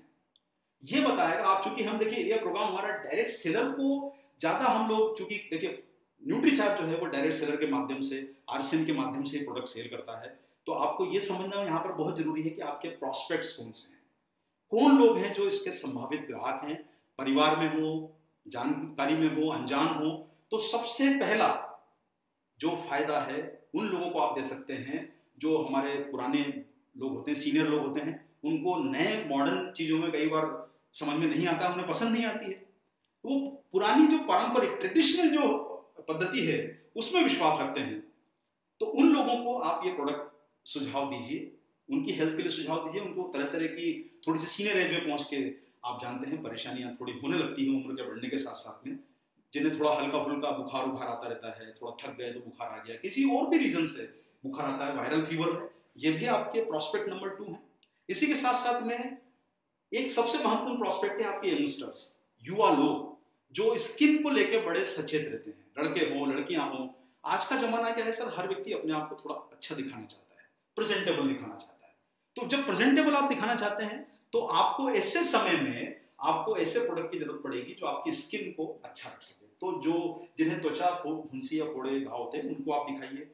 ये बताएगा, आप चूँकि हम देखिए, ये प्रोग्राम हमारा डायरेक्ट सेलर को ज़्यादा हम लोग, चूँकि देखिए न्यूट्रीचार्ज जो है वो डायरेक्ट सेलर के माध्यम से आरसीएम के माध्यम से प्रोडक्ट सेल करता है। तो आपको ये समझना यहाँ पर बहुत ज़रूरी है कि आपके प्रोस्पेक्ट्स कौन से हैं। कौन लोग हैं जो इसके संभावित ग्राहक हैं? परिवार में हो, जानकारी में हो, अनजान हो तो सबसे पहला जो फ़ायदा है, उन लोगों को आप दे सकते हैं जो हमारे पुराने लोग होते हैं सीनियर लोग होते हैं, उनको नए मॉडर्न चीज़ों में कई बार समझ में नहीं आता, उन्हें पसंद नहीं आती है। वो पुरानी जो पारंपरिक ट्रेडिशनल जो पद्धति है, उसमें विश्वास रखते हैं। तो उन लोगों को आप ये प्रोडक्ट सुझाव दीजिए, उनकी हेल्थ के लिए सुझाव दीजिए, उनको तरह तरह की थोड़ी सी सीनियर एज में पहुँच के आप जानते हैं, परेशानियाँ थोड़ी होने लगती हैं उम्र के बढ़ने के साथ साथ में, जिन्हें थोड़ा हल्का फुल्का बुखार उखार आता रहता है, थोड़ा थक गए तो बुखार आ गया, किसी और भी रीजन से बुखार आता है वायरल फीवर में, ये भी आपके प्रोस्पेक्ट नंबर टू है। इसी के साथ साथ में एक सबसे महत्वपूर्ण प्रोस्पेक्ट है आपके यंगस्टर्स युवा लोग जो स्किन को लेकर बड़े सचेत रहते हैं। लड़के हो, लड़कियाँ हो, आज का जमाना क्या है सर? हर व्यक्ति अपने आप को थोड़ा अच्छा दिखाना चाहता है प्रेजेंटेबल दिखाना चाहता है। तो जब प्रेजेंटेबल आप दिखाना चाहते हैं तो आपको ऐसे समय में आपको ऐसे प्रोडक्ट की ज़रूरत पड़ेगी जो आपकी स्किन को अच्छा रख सके। तो जो जिन्हें त्वचा फुंसी या फोड़े घाव होते हैं, उनको आप दिखाइए।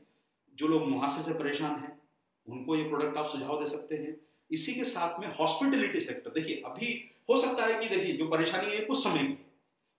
जो लोग मुहासे से परेशान हैं, उनको ये प्रोडक्ट आप सुझाव दे सकते हैं। इसी के साथ में हॉस्पिटलिटी सेक्टर देखिए, अभी हो सकता है कि देखिए, जो परेशानी है, कुछ समय की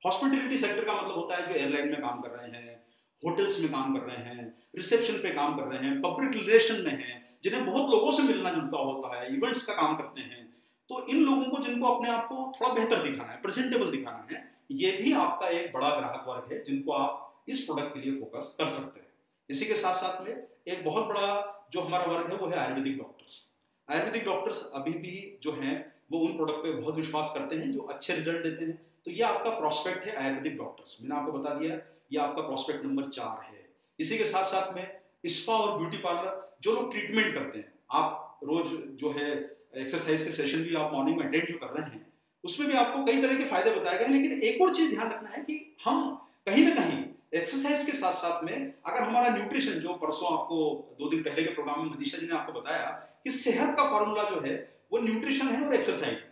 हॉस्पिटलिटी सेक्टर का मतलब होता है जो एयरलाइन में काम कर रहे हैं होटल्स में काम कर रहे हैं रिसेप्शन पे काम कर रहे हैं पब्लिक रिलेशन में हैं, जिन्हें बहुत लोगों से मिलना जुलता होता है इवेंट्स का काम करते हैं। तो इन लोगों को जिनको अपने आप को थोड़ा बेहतर दिखाना है प्रेजेंटेबल दिखाना है, ये भी आपका एक बड़ा ग्राहक वर्ग है, जिनको आप इस प्रोडक्ट के लिए फोकस कर सकते हैं। इसी के साथ साथ में एक बहुत बड़ा जो हमारा वर्ग है, वो है आयुर्वेदिक डॉक्टर्स आयुर्वेदिक डॉक्टर्स अभी भी जो हैं, वो उन प्रोडक्ट पे बहुत विश्वास करते हैं, जो अच्छे रिज़ल्ट देते हैं। तो ये आपका प्रोस्पेक्ट है आयुर्वेदिक डॉक्टर्स मैंने आपको बता दिया, ये आपका प्रोस्पेक्ट नंबर चार है। इसी के साथ साथ में स्पा और ब्यूटी पार्लर जो लोग ट्रीटमेंट करते हैं, आप रोज जो है एक्सरसाइज के सेशन भी आप मॉर्निंग में अटेंड जो कर रहे हैं, उसमें भी आपको कई तरह के फ़ायदे बताए गए लेकिन एक और चीज़ ध्यान रखना है कि हम कहीं ना कहीं एक्सरसाइज के साथ साथ में अगर हमारा न्यूट्रिशन जो परसों आपको दो दिन पहले के प्रोग्राम में मनीषा जी ने आपको बताया, कि सेहत का फॉर्मूला जो है, वो न्यूट्रिशन है और एक्सरसाइज है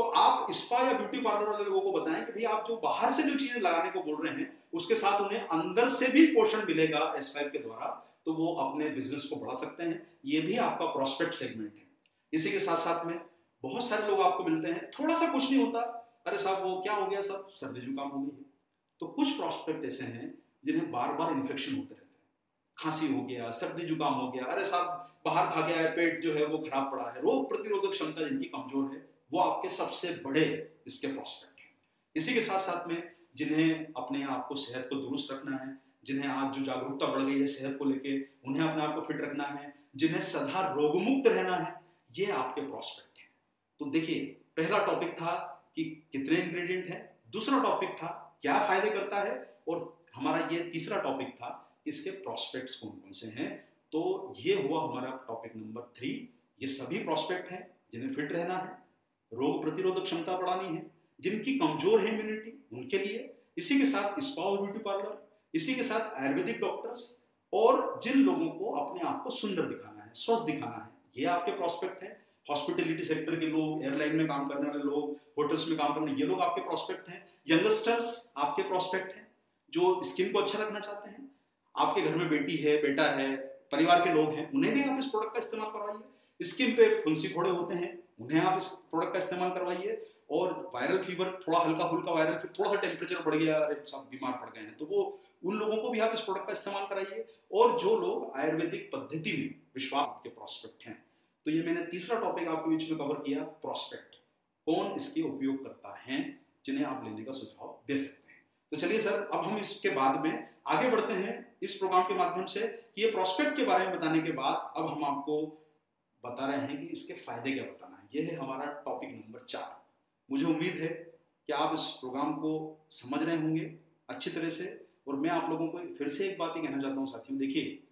तो आप स्पा या ब्यूटी पार्लर वाले लोगों को बताएँ कि भाई आप जो बाहर से जो चीज़ें लगाने को बोल रहे हैं, उसके साथ उन्हें अंदर से भी पोषण मिलेगा एस के द्वारा तो वो अपने बिज़नेस को बढ़ा सकते हैं। ये भी आपका प्रोस्पेक्ट सेगमेंट है। इसी के साथ साथ में बहुत सारे लोग आपको मिलते हैं थोड़ा सा कुछ नहीं होता। अरे साहब, वो क्या हो गया? सब सर्दी जुकाम हो गई है। तो कुछ प्रोस्पेक्ट ऐसे हैं जिन्हें बार बार इन्फेक्शन होते रहते हैं। खांसी हो गया, सर्दी जुकाम हो गया। अरे साहब, बाहर खा गया है, पेट जो है वो खराब पड़ा है। रोग प्रतिरोधक क्षमता जिनकी कमज़ोर है वो आपके सबसे बड़े इसके प्रोस्पेक्ट हैं। इसी के साथ साथ में जिन्हें अपने आप को सेहत को दुरुस्त रखना है, जिन्हें आज जो जागरूकता बढ़ गई है सेहत को लेके, उन्हें अपने आप को फिट रखना है, जिन्हें सदा रोगमुक्त रहना है, ये आपके प्रोस्पेक्ट हैं। तो देखिए, पहला टॉपिक था कि कितने इंग्रेडिएंट है, दूसरा टॉपिक था क्या फ़ायदे करता है, और हमारा ये तीसरा टॉपिक था इसके प्रोस्पेक्ट्स कौन कौन से हैं। तो ये हुआ हमारा टॉपिक नंबर थ्री ये सभी प्रोस्पेक्ट हैं जिन्हें फिट रहना है। रोग प्रतिरोधक क्षमता बढ़ानी है, जिनकी कमज़ोर है इम्यूनिटी उनके लिए। इसी के साथ स्पा और ब्यूटी पार्लर इसी के साथ आयुर्वेदिक डॉक्टर्स और जिन लोगों को अपने आप को सुंदर दिखाना है, स्वस्थ दिखाना है, ये आपके प्रोस्पेक्ट है। हॉस्पिटलिटी सेक्टर के लोग एयरलाइन में काम करने वाले लोग होटल्स में काम करने, ये लोग आपके प्रोस्पेक्ट हैं। यंगस्टर्स आपके प्रोस्पेक्ट हैं, जो स्किन को अच्छा रखना चाहते हैं। आपके घर में बेटी है, बेटा है, परिवार के लोग हैं, उन्हें भी आप इस प्रोडक्ट का इस्तेमाल करवाइए। स्किन पे फुंसी फोड़े होते हैं उन्हें आप इस प्रोडक्ट का इस्तेमाल करवाइए और वायरल फीवर थोड़ा हल्का फुल्का वायरल फीवर थोड़ा सा टेम्परेचर बढ़ गया, अरे सब बीमार पड़ गए हैं। तो वो उन लोगों को भी आप इस प्रोडक्ट का इस्तेमाल कराइए और जो लोग आयुर्वेदिक पद्धति में विश्वास के प्रोस्पेक्ट हैं तो ये मैंने तीसरा टॉपिक आपके बीच में कवर किया प्रोस्पेक्ट कौन इसके उपयोग करता है जिन्हें आप लेने का सुझाव दे सकते हैं? तो चलिए सर, अब हम इसके बाद में आगे बढ़ते हैं इस प्रोग्राम के माध्यम से कि ये प्रोस्पेक्ट के बारे में बताने के बाद अब हम आपको बता रहे हैं कि इसके फ़ायदे क्या बताना ये है हमारा टॉपिक नंबर चार। मुझे उम्मीद है कि आप इस प्रोग्राम को समझ रहे होंगे अच्छी तरह से, और मैं आप लोगों को फिर से एक बात ही कहना चाहता हूँ, साथियों। देखिए,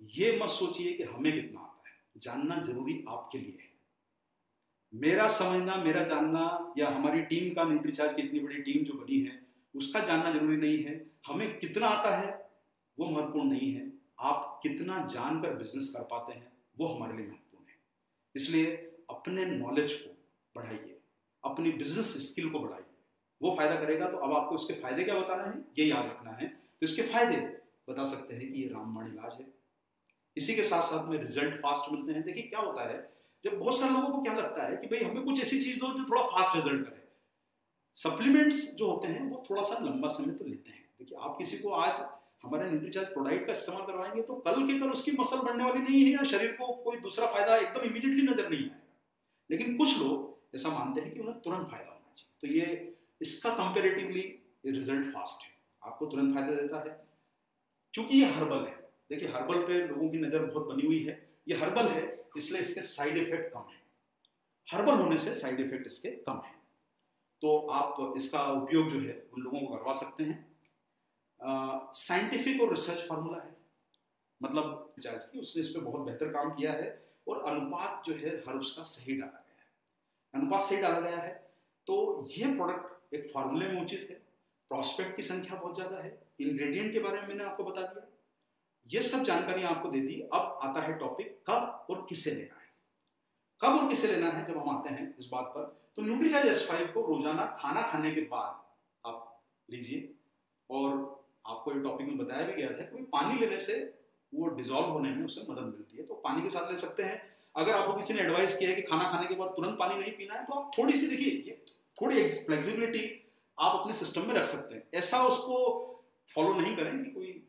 ये मत सोचिए कि हमें कितना आता है। जानना ज़रूरी आपके लिए है। मेरा समझना, मेरा जानना, या हमारी टीम का न्यूट्रीचार्ज की इतनी बड़ी टीम जो बनी है, उसका जानना ज़रूरी नहीं है। हमें कितना आता है, वो महत्वपूर्ण नहीं है। आप कितना जानकर बिज़नेस कर पाते हैं, वो हमारे लिए महत्वपूर्ण है। इसलिए अपने नॉलेज को बढ़ाइए, अपनी बिज़नेस स्किल को बढ़ाइए। वो फ़ायदा करेगा तो अब आपको इसके फ़ायदे क्या बताना है? ये याद रखना है। तो इसके फ़ायदे बता सकते हैं कि ये रामबाण इलाज है। इसी के साथ साथ में रिज़ल्ट फास्ट मिलते हैं। देखिए क्या होता है, जब बहुत सारे लोगों को क्या लगता है कि भाई हमें कुछ ऐसी चीज़ दो जो थोड़ा फास्ट रिज़ल्ट करे। सप्लीमेंट्स जो होते हैं, वो थोड़ा सा लंबा समय तो लेते हैं। देखिए, आप किसी को आज हमारे न्यूट्रीचार्ज प्रोडक्ट का इस्तेमाल करवाएँगे तो कल के कल उसकी मसल बढ़ने वाली नहीं है या शरीर को कोई दूसरा फ़ायदा एकदम इमीडिएटली नज़र नहीं आएगा लेकिन कुछ लोग ऐसा मानते हैं कि उन्हें तुरंत फ़ायदा होना चाहिए। तो ये, इसका कंपेरेटिवली रिज़ल्ट फास्ट है। आपको तुरंत फ़ायदा देता है। क्योंकि ये हर्बल है। देखिए, हर्बल पे लोगों की नज़र बहुत बनी हुई है। ये हर्बल है, इसलिए इसके साइड इफ़ेक्ट कम है। हर्बल होने से साइड इफ़ेक्ट इसके कम है। तो आप इसका उपयोग जो है, उन लोगों को करवा सकते हैं। साइंटिफिक और रिसर्च फार्मूला है। मतलब जायज़ की उसने इस पर बहुत बेहतर काम किया है और अनुपात जो है, हर उसका सही डाला अनुपात सही डाला गया है। तो ये प्रोडक्ट एक फार्मूले में उचित है। प्रॉस्पेक्ट की संख्या बहुत ज़्यादा है। इंग्रेडिएंट के बारे में मैंने आपको बता दिया। ये सब जानकारी आपको दे दी। अब आता है टॉपिक कब और किसे लेना है। कब और किसे लेना है जब हम आते हैं इस बात पर? तो न्यूट्रीचार्ज एस फाइव को रोज़ाना खाना खाने के बाद आप लीजिए। और आपको ये टॉपिक में बताया भी गया था कि पानी लेने से वो डिजोल्व होने में उससे मदद मिलती है। तो पानी के साथ ले सकते हैं। अगर आपको किसी ने एडवाइस किया है कि खाना खाने के बाद तुरंत पानी नहीं पीना है तो आप थोड़ी सी देखिए थोड़ी फ्लेक्सिबिलिटी आप अपने सिस्टम में रख सकते हैं। ऐसा उसको फॉलो नहीं करें कि कोई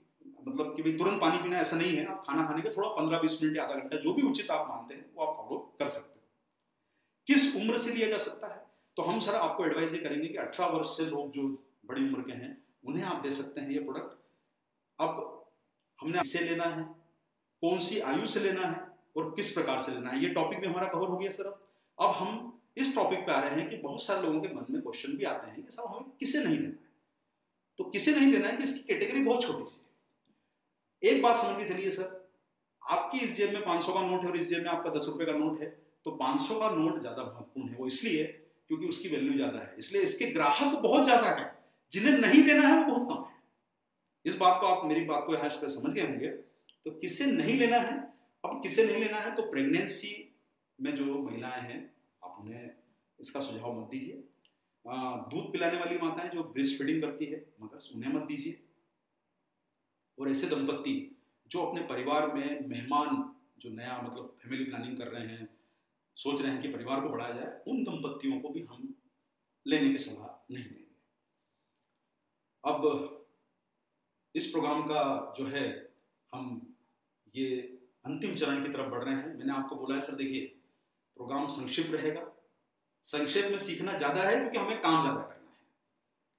मतलब कि भाई तुरंत पानी पीना ऐसा नहीं है। आप खाना खाने के थोड़ा पंद्रह बीस मिनट या आधा घंटा जो भी उचित आप मानते हैं, वो आप फॉलो कर सकते हैं। किस उम्र से लिया जा सकता है? तो हम सर आपको एडवाइस ये करेंगे कि अठारह वर्ष से लोग जो बड़ी उम्र के हैं, उन्हें आप दे सकते हैं ये प्रोडक्ट अब हमने इससे लेना है? कौन सी आयु से लेना है? और किस प्रकार से लेना है? ये टॉपिक भी हमारा कवर हो गया सर अब अब हम इस टॉपिक पे आ रहे हैं कि बहुत सारे लोगों के मन में क्वेश्चन भी आते हैं कि सर हमें किसे नहीं लेना है? तो किसे नहीं लेना है कि इसकी कैटेगरी बहुत छोटी सी है? एक बात समझ के चलिए सर आपकी इस जेब में 500 का नोट है और इस जेब में आपका दस रुपए का नोट है। तो 500 का नोट ज़्यादा महत्वपूर्ण है। वो इसलिए क्योंकि उसकी वैल्यू ज़्यादा है। इसलिए इसके ग्राहक बहुत ज़्यादा है। जिन्हें नहीं देना है, वो बहुत कम है। इस बात को आप मेरी बात को यहाँ समझ गए होंगे। तो किसे नहीं लेना है? अब किसे नहीं लेना है तो प्रेगनेंसी में जो महिलाएँ हैं, आप उन्हें इसका सुझाव मत दीजिए। दूध पिलाने वाली माताएँ जो ब्रेस्ट फीडिंग करती है मदर्स उन्हें मत दीजिए। और ऐसे दंपत्ति जो अपने परिवार में मेहमान, जो नया मतलब फैमिली प्लानिंग कर रहे हैं, सोच रहे हैं कि परिवार को बढ़ाया जाए, उन दंपत्तियों को भी हम लेने की सलाह नहीं देंगे। अब इस प्रोग्राम का जो है, हम ये अंतिम चरण की तरफ़ बढ़ रहे हैं। मैंने आपको बोला है, सर, देखिए, प्रोग्राम संक्षिप्त रहेगा। संक्षेप में सीखना ज़्यादा है क्योंकि हमें काम ज़्यादा करना है।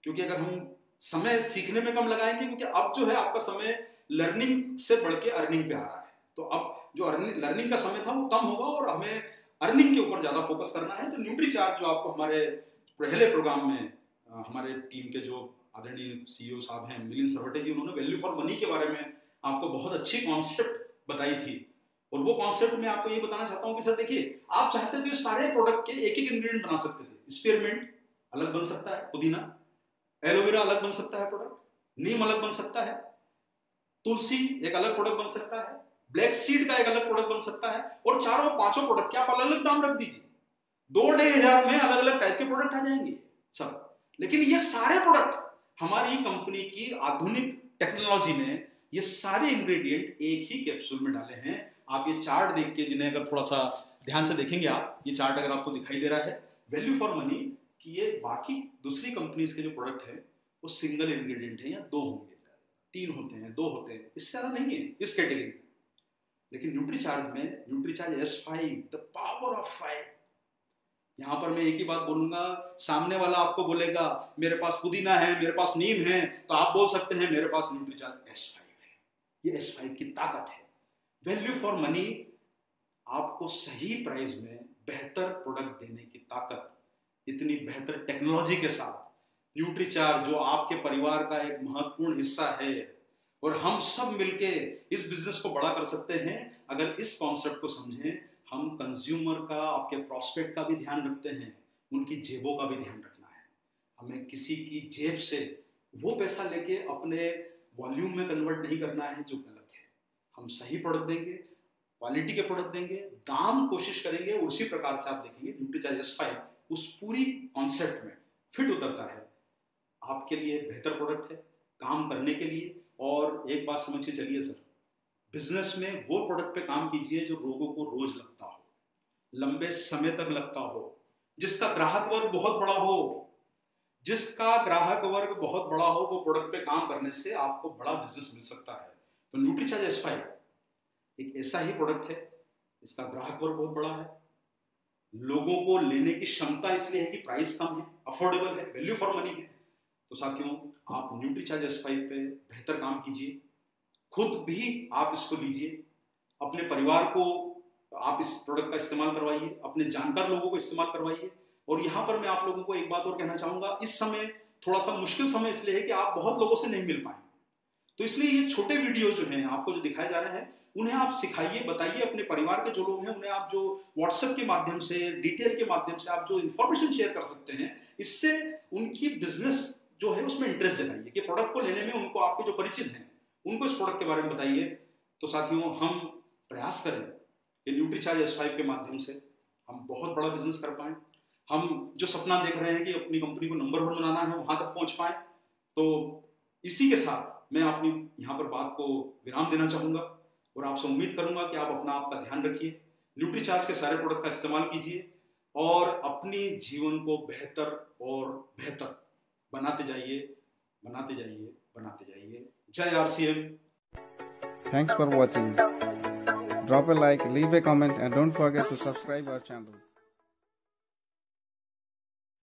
क्योंकि अगर हम समय सीखने में कम लगाएँगे, क्योंकि अब जो है आपका समय लर्निंग से बढ़ के अर्निंग पे आ रहा है। तो अब जो लर्निंग का समय था, वो कम होगा और हमें अर्निंग के ऊपर ज़्यादा फोकस करना है। तो न्यूट्री चार्ज जो आपको हमारे पहले प्रोग्राम में हमारे टीम के जो आदरणीय सीईओ साहब हैं, मिलिंद सरवटे जी, उन्होंने वैल्यू फॉर मनी के बारे में आपको बहुत अच्छी कॉन्सेप्ट बताई थी। और वो कॉन्सेप्ट में आपको ये बताना चाहता हूँ कि सर देखिए, आप चाहते तो ये सारे प्रोडक्ट के एक एक इंग्रेडिएंट बना सकते थे। स्पेयरमेंट अलग बन सकता है, पुदीना। एलोवेरा अलग बन सकता है प्रोडक्ट नीम अलग बन सकता है। तुलसी एक अलग प्रोडक्ट बन सकता है। ब्लैक सीड का एक अलग प्रोडक्ट बन सकता है। और चारों पाँचों प्रोडक्ट के आप अलग अलग दाम रख दीजिए। दो ढाई हज़ार में अलग अलग टाइप के प्रोडक्ट आ जाएँगे सब लेकिन ये सारे प्रोडक्ट हमारी कंपनी की आधुनिक टेक्नोलॉजी में ये सारे इंग्रेडिएंट एक ही कैप्सूल में डाले हैं। आप ये चार्ट देख के, जिन्हें अगर थोड़ा सा ध्यान से देखेंगे आप, ये चार्ट अगर आपको दिखाई दे रहा है वैल्यू फॉर मनी कि ये बाकी दूसरी कंपनीज़ के जो प्रोडक्ट है, वो सिंगल इंग्रेडिएंट है या दो होंगे। तीन होते हैं, दो होते हैं। इससे ज़्यादा नहीं है, इस कैटेगरी में। लेकिन न्यूट्री चार्ज में Nutri Charge S five the power of five यहाँ पर मैं एक ही बात बोलूँगा, सामने वाला आपको बोलेगा, मेरे पास पुदीना है, मेरे पास नीम है तो आप बोल सकते हैं, मेरे पास न्यूट्री चार्ज एस फाइव ये एस फाइव की ताकत है। वैल्यू फॉर मनी आपको सही प्राइस में बेहतर प्रोडक्ट देने की ताकत, इतनी बेहतर टेक्नोलॉजी के साथ न्यूट्रीचार्ज जो आपके परिवार का एक महत्वपूर्ण हिस्सा है, और हम सब मिलके इस बिज़नेस को बड़ा कर सकते हैं, अगर इस कॉन्सेप्ट को समझें, हम कंज्यूमर का, आपके प्रॉस्पेक्ट का भी ध्यान रखते हैं, उनकी जेबों का भी ध्यान रखना है। हमें किसी की जेब से वो पैसा लेके अपने वॉल्यूम में कन्वर्ट नहीं करना है, जो गलत है। हम सही प्रोडक्ट देंगे, क्वालिटी के प्रोडक्ट देंगे, दाम कोशिश करेंगे उसी प्रकार से आप देखेंगे एस फाइव उस पूरी कॉन्सेप्ट में फिट उतरता है। आपके लिए बेहतर प्रोडक्ट है, काम करने के लिए। और एक बात समझ के चलिए सर बिज़नेस में वो प्रोडक्ट पे काम कीजिए जो लोगों को रोज लगता हो, लंबे समय तक लगता हो, जिसका ग्राहक वर्ग बहुत बड़ा हो। जिसका ग्राहक वर्ग बहुत बड़ा हो, वो प्रोडक्ट पे काम करने से आपको बड़ा बिज़नेस मिल सकता है। तो न्यूट्रीचार्ज एस फाइव एक ऐसा ही प्रोडक्ट है, इसका ग्राहक वर्ग बहुत बड़ा है। लोगों को लेने की क्षमता इसलिए है कि प्राइस कम है अफोर्डेबल है वैल्यू फॉर मनी है। तो साथियों, आप न्यूट्रीचार्ज एस फाइव पे बेहतर काम कीजिए। खुद भी आप इसको लीजिए। अपने परिवार को आप इस प्रोडक्ट का इस्तेमाल करवाइए। अपने जानकार लोगों को इस्तेमाल करवाइए। और यहाँ पर मैं आप लोगों को एक बात और कहना चाहूँगा, इस समय थोड़ा सा मुश्किल समय इसलिए है कि आप बहुत लोगों से नहीं मिल पाए। तो इसलिए ये छोटे वीडियो जो हैं, आपको जो दिखाए जा रहे हैं, उन्हें आप सिखाइए, बताइए अपने परिवार के जो लोग हैं, उन्हें आप जो व्हाट्सएप के माध्यम से डिटेल के माध्यम से आप जो इन्फॉर्मेशन शेयर कर सकते हैं, इससे उनकी बिज़नेस जो है उसमें इंटरेस्ट जताइए कि प्रोडक्ट को लेने में उनको आपके जो परिचित हैं, उनको इस प्रोडक्ट के बारे में बताइए। तो साथियों, हम प्रयास करें कि न्यूट्रीचार्ज एस फाइव के माध्यम से हम बहुत बड़ा बिज़नेस कर पाए। हम जो सपना देख रहे हैं कि अपनी कंपनी को नंबर वन बनाना है वहाँ तक पहुँच पाए तो इसी के साथ मैं अपनी यहाँ पर बात को विराम देना चाहूँगा और आपसे उम्मीद करूँगा कि आप अपना आपका ध्यान रखिए न्यूट्रीचार्ज के सारे प्रोडक्ट का इस्तेमाल कीजिए और अपने जीवन को बेहतर और बेहतर बनाते जाइए बनाते जाइए बनाते जाइए जय R C M Thanks for watching. Drop a like, leave a comment and don't forget to subscribe our channel.